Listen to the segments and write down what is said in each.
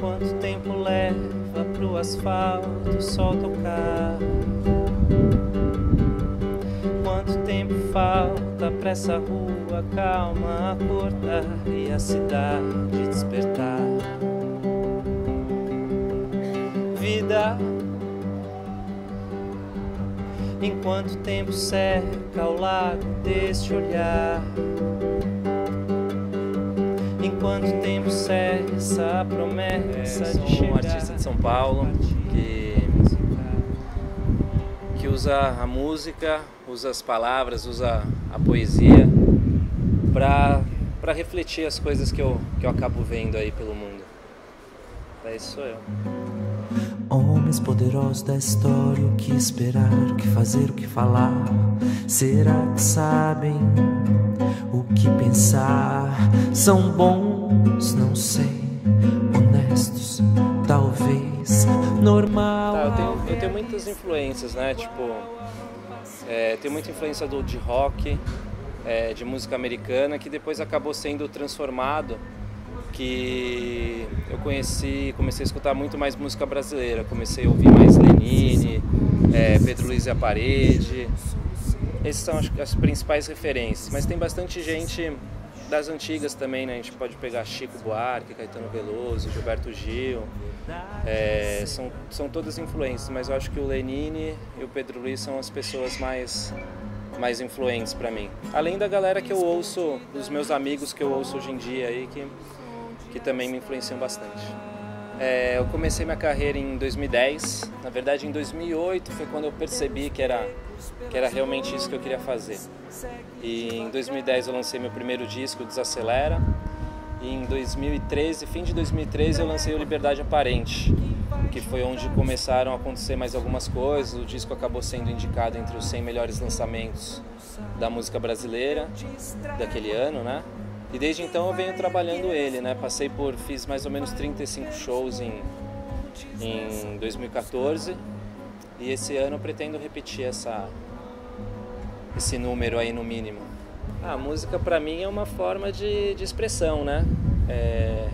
Quanto tempo leva pro asfalto sol tocar? Quanto tempo falta pra essa rua calma acordar e a cidade despertar? Vida. Em quanto tempo seca o lago deste olhar? Em quanto tempo cessa a promessa É, de sou chegar? um artista de São Paulo que, que usa a música, usa as palavras, usa a poesia para refletir as coisas que eu, que eu acabo vendo aí pelo mundo. É isso sou eu. Homens poderosos da história, o que esperar, o que fazer, o que falar? Será que sabem o que pensar? São bons, não sei, honestos, talvez, normal. Tá, eu tenho, eu tenho muitas influências, né? Tipo, é, tenho muita influência do, de rock, é, de música americana, que depois acabou sendo transformado, que eu conheci, comecei a escutar muito mais música brasileira, comecei a ouvir mais Lenine, é, Pedro Luiz e a Parede, esses são as, as principais referências, mas tem bastante gente das antigas também, né? A gente pode pegar Chico Buarque, Caetano Veloso, Gilberto Gil, é, são, são todas influências, mas eu acho que o Lenine e o Pedro Luiz são as pessoas mais mais influentes para mim. Além da galera que eu ouço, dos meus amigos que eu ouço hoje em dia aí, que, que também me influenciam bastante. É, eu comecei minha carreira em 2010, na verdade em 2008 foi quando eu percebi que era, que era realmente isso que eu queria fazer. E em 2010 eu lancei meu primeiro disco, Desacelera, e em 2013, fim de 2013, eu lancei o Liberdade Aparente, que foi onde começaram a acontecer mais algumas coisas. O disco acabou sendo indicado entre os 100 melhores lançamentos da música brasileira daquele ano, né? E desde então eu venho trabalhando ele, né? Passei por, fiz mais ou menos 35 shows em, em 2014 e esse ano eu pretendo repetir essa, esse número aí no mínimo. A música para mim é uma forma de, de expressão, né? É,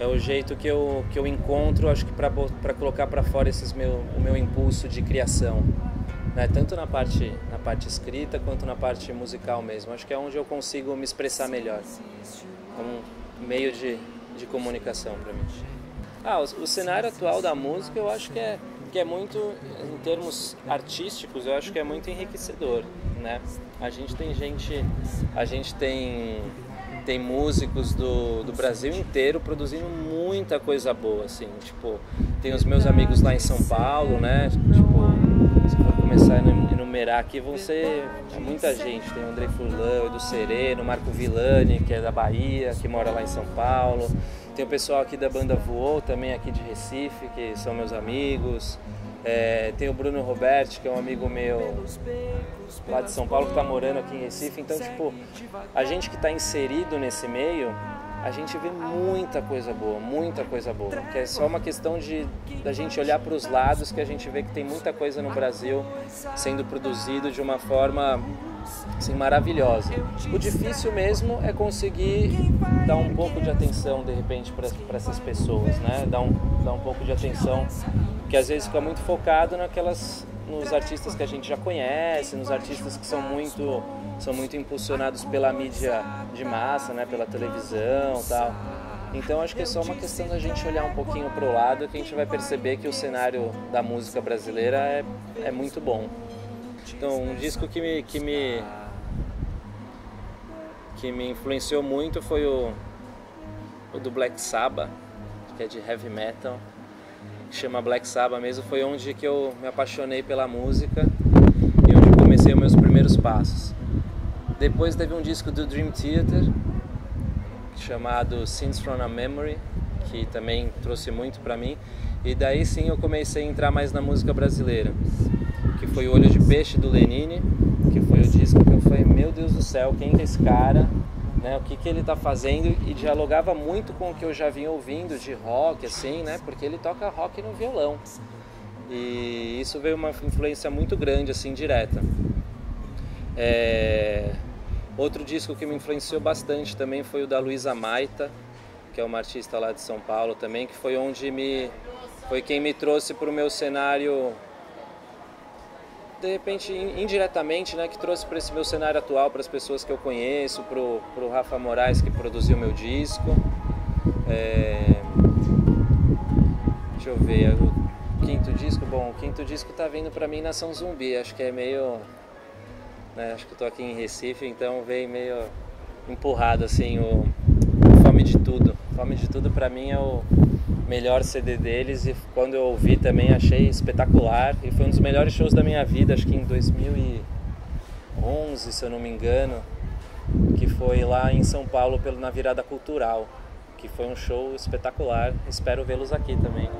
é o jeito que eu, que eu encontro, acho que para colocar para fora esses meu, o meu impulso de criação, né? tanto na parte, parte escrita quanto na parte musical mesmo. Acho que é onde eu consigo me expressar melhor, como um meio de, de comunicação para mim. Ah, o, o cenário atual da música eu acho que é, que é muito, em termos artísticos, eu acho que é muito enriquecedor, né? A gente tem gente, a gente tem tem músicos do, do Brasil inteiro produzindo muita coisa boa, assim, tipo, tem os meus amigos lá em São Paulo, né, tipo, se for começar a enumerar aqui, vão ser é muita gente, tem o André Furlan, o Edu Sereno, o Marco Villani, que é da Bahia, que mora lá em São Paulo, tem o pessoal aqui da banda Voou, também aqui de Recife, que são meus amigos, é, tem o Bruno Roberti, que é um amigo meu lá de São Paulo, que está morando aqui em Recife. Então, tipo, a gente que está inserido nesse meio, a gente vê muita coisa boa, muita coisa boa. Que é só uma questão de da gente olhar para os lados que a gente vê que tem muita coisa no Brasil sendo produzido de uma forma assim, maravilhosa. O difícil mesmo é conseguir dar um pouco de atenção de repente para essas pessoas, né? Dar um, dar um pouco de atenção que às vezes fica muito focado naquelas nos artistas que a gente já conhece, nos artistas que são muito são muito impulsionados pela mídia de massa, né, pela televisão, tal. Então acho que é só uma questão da gente olhar um pouquinho para o lado que a gente vai perceber que o cenário da música brasileira é, é muito bom. Então um disco que me que me que me influenciou muito foi o, o do Black Sabbath, que é de heavy metal que chama Black Sabbath mesmo, foi onde que eu me apaixonei pela música e onde comecei os meus primeiros passos. Depois teve um disco do Dream Theater chamado Scenes from a Memory, que também trouxe muito para mim. E daí sim eu comecei a entrar mais na música brasileira, que foi o Olho de Peixe do Lenine, que foi o disco que eu falei, meu Deus do céu, quem é esse cara? Né, o que, que ele está fazendo e dialogava muito com o que eu já vinha ouvindo de rock, assim, né, porque ele toca rock no violão. E isso veio uma influência muito grande, assim, direta. É... Outro disco que me influenciou bastante também foi o da Luísa Maita, que é uma artista lá de São Paulo também, que foi onde me foi quem me trouxe para o meu cenário de repente indiretamente, né, que trouxe para esse meu cenário atual, para as pessoas que eu conheço, para o Rafa Moraes que produziu meu disco. É... Deixa eu ver, o quinto disco, bom, o quinto disco tá vindo para mim Nação Zumbi, acho que é meio né? Acho que estou aqui em Recife, então veio meio empurrado assim o Fome de Tudo. Fome de Tudo para mim é o melhor CD deles e quando eu ouvi também achei espetacular e foi um dos melhores shows da minha vida, acho que em 2011, se eu não me engano, que foi lá em São Paulo pelo na virada cultural, que foi um show espetacular. Espero vê-los aqui também.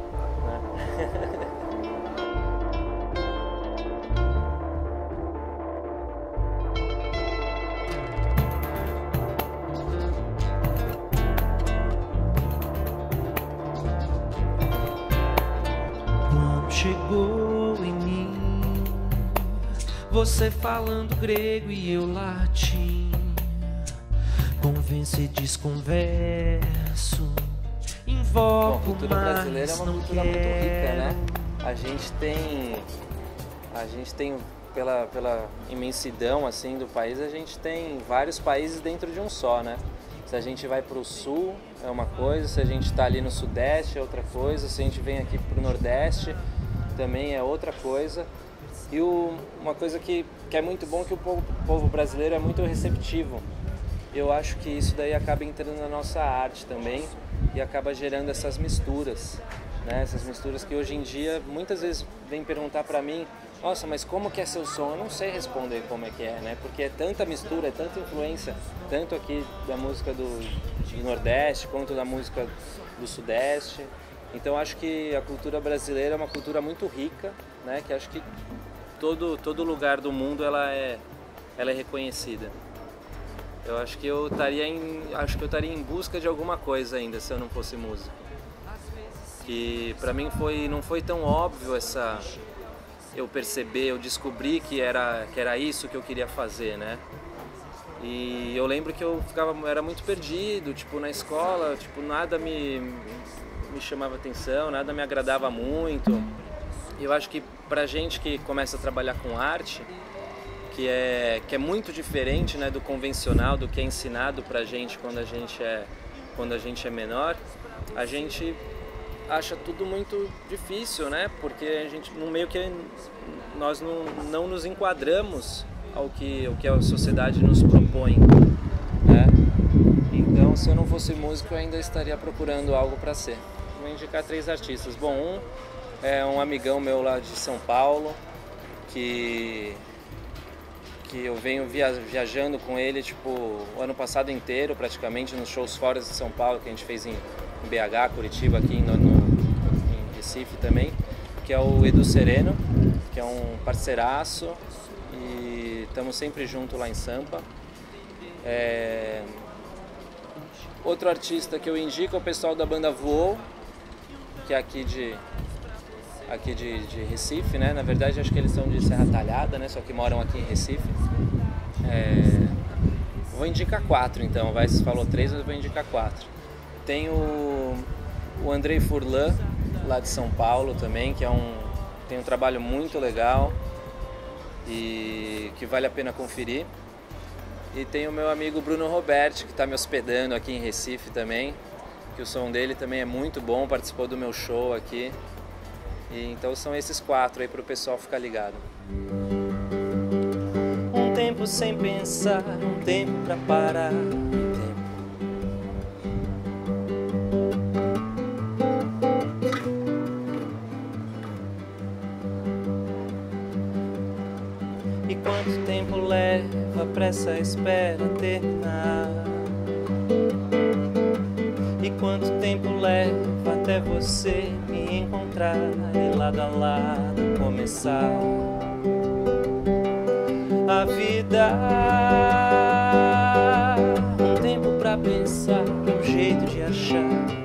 Você falando grego e eu latim. Convence e desconverso. Invoco, Bom, a cultura brasileira é uma cultura muito rica, né? A gente tem. A gente tem pela, pela imensidão assim do país, a gente tem vários países dentro de um só, né? Se a gente vai para o sul é uma coisa, se a gente está ali no sudeste é outra coisa, se a gente vem aqui para o nordeste também é outra coisa. E o, uma coisa que, que é muito bom é que o povo, o povo brasileiro é muito receptivo. Eu acho que isso daí acaba entrando na nossa arte também e acaba gerando essas misturas, né? Essas misturas que hoje em dia muitas vezes vêm perguntar para mim, nossa, mas como que é seu som? Eu não sei responder como é que é, né? Porque é tanta mistura, é tanta influência, tanto aqui da música do, do Nordeste quanto da música do Sudeste. Então acho que a cultura brasileira é uma cultura muito rica, né? Que acho que todo, todo lugar do mundo ela é, ela é reconhecida. Eu acho que eu estaria em, acho que eu estaria em busca de alguma coisa ainda se eu não fosse músico. Que para mim foi não foi tão óbvio essa eu perceber, eu descobri que era que era isso que eu queria fazer, né? E eu lembro que eu ficava era muito perdido, tipo na escola, tipo nada me me chamava atenção, nada me agradava muito. Eu acho que para gente que começa a trabalhar com arte, que é, que é muito diferente né, do convencional, do que é ensinado para gente quando a gente é quando a gente é menor, a gente acha tudo muito difícil, né? Porque a gente no meio que nós não, não nos enquadramos ao que, ao que a sociedade nos propõe, né? Então, se eu não fosse músico, eu ainda estaria procurando algo para ser. Vou indicar três artistas. Bom, um é um amigão meu lá de São Paulo que que eu venho viajando com ele tipo o ano passado inteiro praticamente nos shows fora de São Paulo que a gente fez em, BH, Curitiba, aqui no, no, em Recife também, que é o Edu Sereno, que é um parceiraço e estamos sempre junto lá em Sampa. É... Outro artista que eu indico é o pessoal da banda Voou, que é aqui de, aqui de, de, Recife, né? Na verdade, acho que eles são de Serra Talhada, né? Só que moram aqui em Recife. É... Vou indicar quatro, então. Vai, se falou três, eu vou indicar quatro. Tem o, o Andrei Furlan, lá de São Paulo também, que é um, tem um trabalho muito legal e que vale a pena conferir. E tem o meu amigo Bruno Roberti, que está me hospedando aqui em Recife também, que o som dele também é muito bom, participou do meu show aqui. E, então são esses quatro aí para o pessoal ficar ligado. Um tempo sem pensar, um tempo para parar. E quanto tempo leva para essa espera terminar? E quanto tempo leva você me encontrar e lado a lado começar a vida. Um tempo pra pensar, um jeito de achar